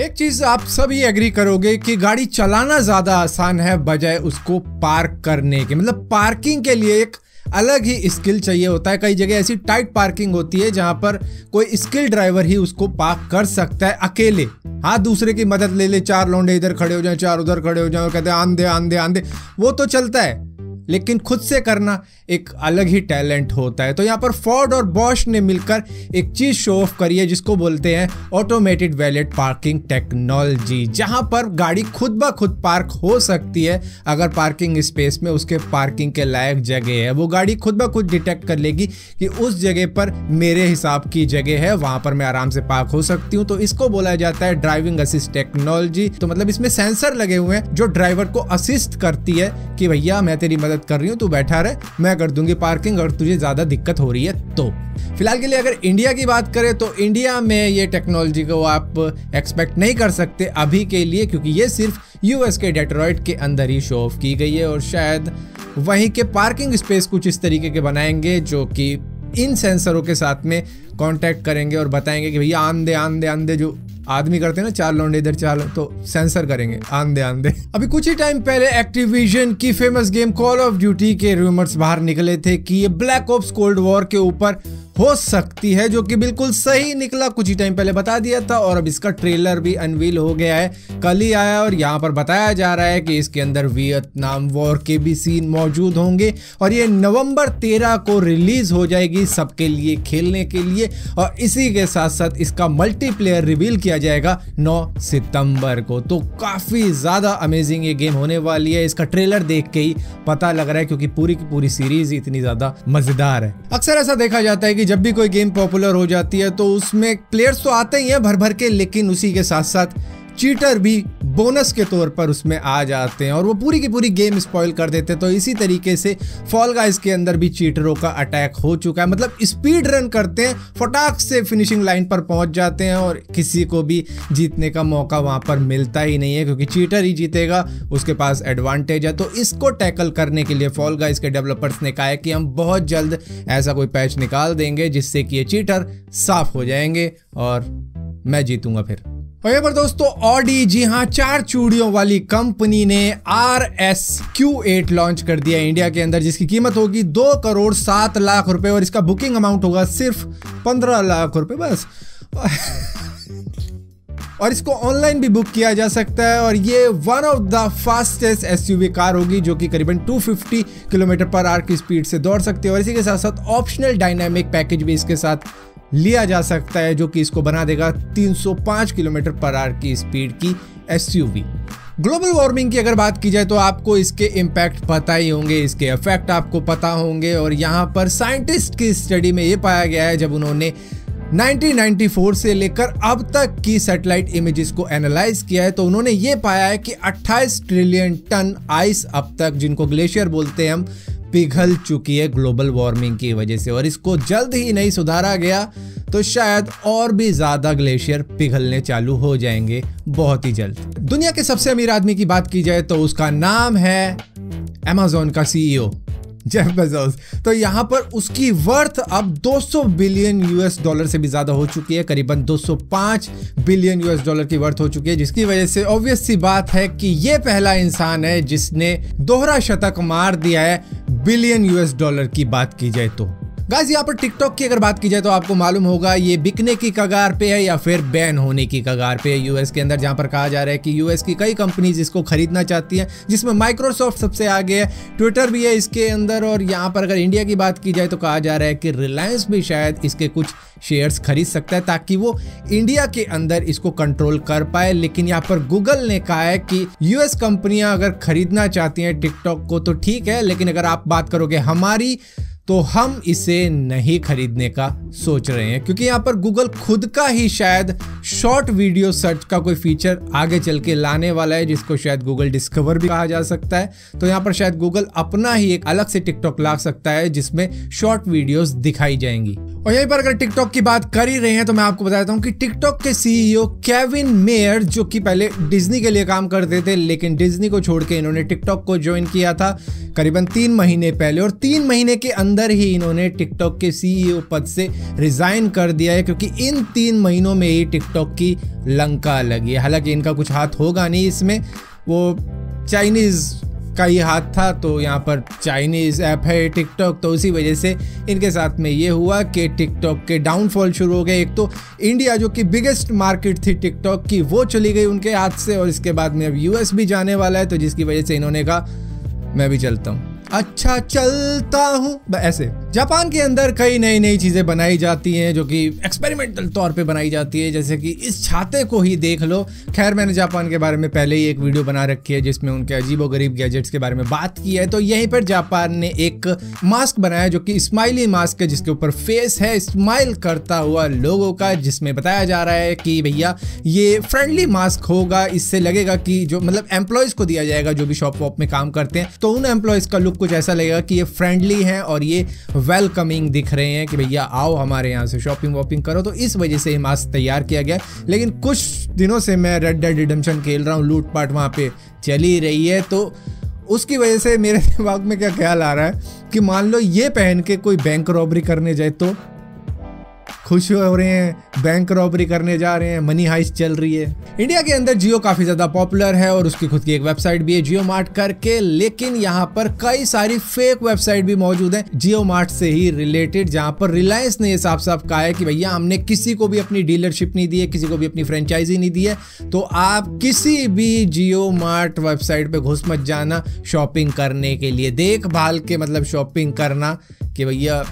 एक चीज़ आप सभी एग्री करोगे कि गाड़ी चलाना ज़्यादा आसान है, बजाय उसको पार्क करने के। मतलब पार्किंग के लिए एक अलग ही स्किल चाहिए होता है। कई जगह ऐसी टाइट पार्किंग होती है जहाँ पर कोई स्किल ड्राइवर ही उसको पार्क कर सकता है अकेले। हाँ दूसरे की मदद ले ले, चार लौंडे इधर खड़े हो जाए, चार उधर खड़े हो जाए कहते हैं, आंधे आंधे आंधे। वो तो चलता है। लेकिन खुद से करना एक अलग ही टैलेंट होता है। तो यहाँ पर फोर्ड और बॉश ने मिलकर एक चीज़ शो ऑफ़ करी है, जिसको बोलते हैं ऑटोमेटेड वैलेट पार्किंग टेक्नोलॉजी जहाँ पर गाड़ी खुद ब खुद पार्क हो सकती है। अगर पार्किंग स्पेस में उसके पार्किंग के लायक जगह है, वो गाड़ी खुद ब खुद डिटेक्ट कर लेगी कि उस जगह पर मेरे हिसाब की जगह है, वहाँ पर मैं आराम से पार्क हो सकती हूँ। तो इसको बोला जाता है ड्राइविंग असिस्ट टेक्नोलॉजी तो मतलब इसमें सेंसर लगे हुए हैं जो ड्राइवर को असिस्ट करती है कि भैया, मैं तेरी मदद कर रही हूँ, तू बैठा रहे, मैं कर दूँगी पार्किंग अगर तुझे ज़्यादा दिक्कत हो रही है तो। फ़िलहाल के लिए अगर इंडिया की बात करें तो इंडिया में ये टेक्नोलॉजी को आप एक्सपेक्ट नहीं कर सकते अभी के लिए, क्योंकि ये सिर्फ़ यूएस के डेट्रॉइट के अंदर ही शो ऑफ़ की गई है और शायद वहीं के पार्किंग स्पेस कुछ इस तरीके के बनाएँगे जो कि इन सेंसरों के साथ में कांटेक्ट करेंगे और बताएँगे कि भैया आंधे आंधे आंधे जो आदमी करते हैं ना, चार लौंडे इधर, चार तो सेंसर करेंगे, आंधे आंधे। अभी कुछ ही टाइम पहले एक्टिविजन की famous game call of duty के रूमर्स बाहर निकले थे कि ये ब्लैक ऑप्स कोल्ड वॉर के ऊपर हो सकती है, जो कि बिल्कुल सही निकला। कुछ ही टाइम पहले बता दिया था और अब इसका ट्रेलर भी अनवील हो गया है। कल ही आया और यहाँ पर बताया जा रहा है कि इसके अंदर वियतनाम वॉर के भी सीन मौजूद होंगे और ये नवंबर तेरह को रिलीज़ हो जाएगी सबके लिए, खेलने के लिए और इसी के साथ साथ इसका मल्टीप्लेयर रिवील किया जाएगा 9 सितंबर को। तो काफ़ी ज़्यादा अमेजिंग ये गेम होने वाली है। इसका ट्रेलर देख के ही पता लग रहा है, क्योंकि पूरी की पूरी सीरीज़ इतनी ज़्यादा मज़ेदार है। अक्सर ऐसा देखा जाता है कि जब भी कोई गेम पॉपुलर हो जाती है तो उसमें प्लेयर्स तो आते ही हैं भर भर के, लेकिन उसी के साथ साथ चीटर भी बोनस के तौर पर उसमें आ जाते हैं और वो पूरी की पूरी गेम स्पॉइल कर देते हैं। तो इसी तरीके से फॉल गाइस के अंदर भी चीटरों का अटैक हो चुका है। मतलब स्पीड रन करते हैं, फटाक से फिनिशिंग लाइन पर पहुँच जाते हैं और किसी को भी जीतने का मौका वहाँ पर मिलता ही नहीं है, क्योंकि चीटर ही जीतेगा, उसके पास एडवांटेज है। तो इसको टैकल करने के लिए फॉल गाइस के डेवलपर्स ने कहा है कि हम बहुत जल्द ऐसा कोई पैच निकाल देंगे, जिससे कि ये चीटर साफ़ हो जाएँगे और मैं जीतूँगा फिर। पर दोस्तों, ऑडी, जी हाँ चार चूड़ियों वाली कंपनी ने R S Q eight launch कर दिया इंडिया के अंदर, जिसकी कीमत होगी दो करोड़ सात लाख रुपए और इसका बुकिंग अमाउंट होगा सिर्फ़ पंद्रह लाख रुपए, बस। और इसको ऑनलाइन भी बुक किया जा सकता है, और ये one of the fastest SUV car होगी, जो कि करीबन 250 किलोमीटर पर आर की स्पीड से दौड़ सकती है, और इसी के साथ साथ ऑप्शनल डायनामिक पैकेज भी इसके साथ लिया जा सकता है, जो कि इसको बना देगा 305 किलोमीटर पर आर की स्पीड की एसयूवी। ग्लोबल वार्मिंग की अगर बात की जाए तो आपको इसके इम्पैक्ट पता ही होंगे, इसके इफ़ेक्ट आपको पता होंगे, और यहाँ पर साइंटिस्ट की स्टडी में ये पाया गया है, जब उन्होंने 1994 से लेकर अब तक की सैटेलाइट इमेजेस को एनालाइज किया है तो उन्होंने ये पाया है कि 28 ट्रिलियन टन आइस अब तक, जिनको ग्लेशियर बोलते हैं हम पिघल चुकी है ग्लोबल वार्मिंग की वजह से और इसको जल्द ही नहीं सुधारा गया तो शायद और भी ज़्यादा ग्लेशियर पिघलने चालू हो जाएँगे बहुत ही जल्द। दुनिया के सबसे अमीर आदमी की बात की जाए तो उसका नाम है एमेजोन का सीईओ जेफ बेजोस तो यहाँ पर उसकी वर्थ अब 200 बिलियन यूएस डॉलर से भी ज़्यादा हो चुकी है, करीबन 205 बिलियन यूएस डॉलर की वर्थ हो चुकी है, जिसकी वजह से ऑब्वियस सी बात है कि ये पहला इंसान है जिसने दोहरा शतक मार दिया है बिलियन यूएस डॉलर की बात की जाए तो। गाइस, यहाँ पर टिकटॉक की अगर बात की जाए तो आपको मालूम होगा, ये बिकने की कगार पे है या फिर बैन होने की कगार पे है। यूएस के अंदर जहाँ पर कहा जा रहा है कि यूएस की कई कंपनीज़ इसको खरीदना चाहती हैं, जिसमें माइक्रोसॉफ्ट सबसे आगे है ट्विटर भी है इसके अंदर, और यहाँ पर अगर इंडिया की बात की जाए तो कहा जा रहा है कि रिलायंस भी शायद इसके कुछ शेयर्स खरीद सकता है, ताकि वो इंडिया के अंदर इसको कंट्रोल कर पाए। लेकिन यहाँ पर गूगल ने कहा है कि यूएस कंपनियाँ अगर खरीदना चाहती हैं टिकटॉक को तो ठीक है, लेकिन अगर आप बात करोगे हमारी तो हम इसे नहीं खरीदने का सोच रहे हैं, क्योंकि यहाँ पर गूगल खुद का ही शायद शॉर्ट वीडियो सर्च का कोई फीचर आगे चल के लाने वाला है, जिसको शायद गूगल डिस्कवर भी कहा जा सकता है। तो यहाँ पर शायद गूगल अपना ही एक अलग से टिकटॉक ला सकता है, जिसमें शॉर्ट वीडियोस दिखाई जाएँगी। और यहीं पर अगर टिकटॉक की बात कर ही रहे हैं तो मैं आपको बताता हूँ कि टिकटॉक के सीईओ केविन मेयर जो कि पहले डिज्नी के लिए काम करते थे, लेकिन डिज्नी को छोड़ के इन्होंने टिकटॉक को ज्वाइन किया था करीबन तीन महीने पहले और तीन महीने के अंदर ही इन्होंने टिकटॉक के सीईओ पद से रिजाइन कर दिया है, क्योंकि इन तीन महीनों में ही टिकटॉक की लंका लगी है। हालाँकि इनका कुछ हाथ होगा नहीं इसमें। वो चाइनीज़ का ये हाथ था तो यहाँ पर चाइनीज़ ऐप है टिकटॉक तो उसी वजह से इनके साथ में ये हुआ कि टिकटॉक के डाउनफॉल शुरू हो गए। एक तो इंडिया जो कि बिगेस्ट मार्केट थी टिकटॉक की, वो चली गई उनके हाथ से, और इसके बाद में अब यूएस भी जाने वाला है तो जिसकी वजह से इन्होंने कहा मैं भी चलता हूँ। अच्छा चलता हूँ। ऐसे। जापान के अंदर कई नई नई चीज़ें बनाई जाती हैं, जो कि एक्सपेरिमेंटल तौर पे बनाई जाती है, जैसे कि इस छाते को ही देख लो। खैर, मैंने जापान के बारे में पहले ही एक वीडियो बना रखी है, जिसमें उनके अजीब गरीब गैजेट्स के बारे में बात की है। तो यहीं पर जापान ने एक मास्क बनाया, जो कि स्माइली मास्क है, जिसके ऊपर फेस है स्माइल करता हुआ लोगों का, जिसमें बताया जा रहा है कि भैया, ये फ्रेंडली मास्क होगा, इससे लगेगा कि जो मतलब एम्प्लॉयज़ को दिया जाएगा, जो भी शॉप वॉप में काम करते हैं। तो उन एम्प्लॉयज़ का लुक कुछ ऐसा लगेगा कि ये फ्रेंडली है, और ये वेलकमिंग दिख रहे हैं कि भैया आओ हमारे यहाँ से शॉपिंग वॉपिंग करो तो इस वजह से ये मास्क तैयार किया गया। लेकिन कुछ दिनों से मैं रेड डेड रिडम्शन खेल रहा हूँ, लूटपाट वहाँ पे चली रही है तो उसकी वजह से मेरे दिमाग में क्या ख्याल आ रहा है कि मान लो ये पहन के कोई बैंक रॉबरी करने जाए तो खुश हो रहे हैं बैंक रॉबरी करने जा रहे हैं मनी हाइस चल रही है। इंडिया के अंदर जियो काफ़ी ज़्यादा पॉपुलर है और उसकी खुद की एक वेबसाइट भी है जियो मार्ट करके, लेकिन यहाँ पर कई सारी फेक वेबसाइट भी मौजूद है। जियो मार्ट से ही रिलेटेड जहाँ पर रिलायंस ने साफ़ साफ़ कहा है कि भैया, हमने किसी को भी अपनी डीलरशिप नहीं दी है, किसी को भी अपनी फ्रेंचाइजी नहीं दी है तो आप किसी भी जियो मार्ट वेबसाइट पे घुस मत जाना शॉपिंग करने के लिए। देखभाल के मतलब शॉपिंग करना कि भैया,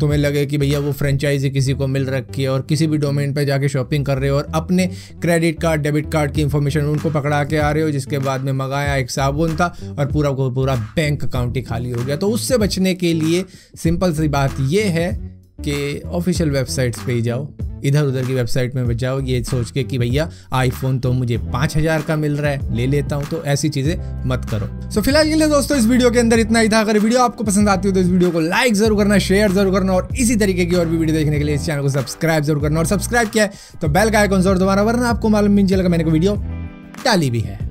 तुम्हें लगे कि भैया वो फ्रेंचाइजी किसी को मिल रखी है और किसी भी डोमेन पर जाके शॉपिंग कर रहे हो और अपने क्रेडिट कार्ड डेबिट कार्ड की इन्फॉर्मेशन उनको पकड़ा के आ रहे हो, जिसके बाद में मंगाया एक साबुन था और पूरा पूरा बैंक अकाउंट ही खाली हो गया। तो उससे बचने के लिए सिंपल सी बात यह है कि ऑफिशियल वेबसाइट्स पे ही जाओ। इधर उधर की वेबसाइट में जाओ ये सोच के कि भैया आईफोन तो मुझे पाँच हज़ार का मिल रहा है ले लेता हूँ तो ऐसी चीज़ें मत करो। सो so, फ़िलहाल के लिए दोस्तों इस वीडियो के अंदर इतना ही था। अगर वीडियो आपको पसंद आती हो तो इस वीडियो को लाइक ज़रूर करना शेयर ज़रूर करना और इसी तरीके की और भी वीडियो देखने के लिए इस चैनल को सब्सक्राइब ज़रूर करना और सब्सक्राइब किया है तो बेल का आइकॉन ज़रूर दोबारा वरना आपको मालूम मिल चलेगा मैंने को वीडियो डाली भी है।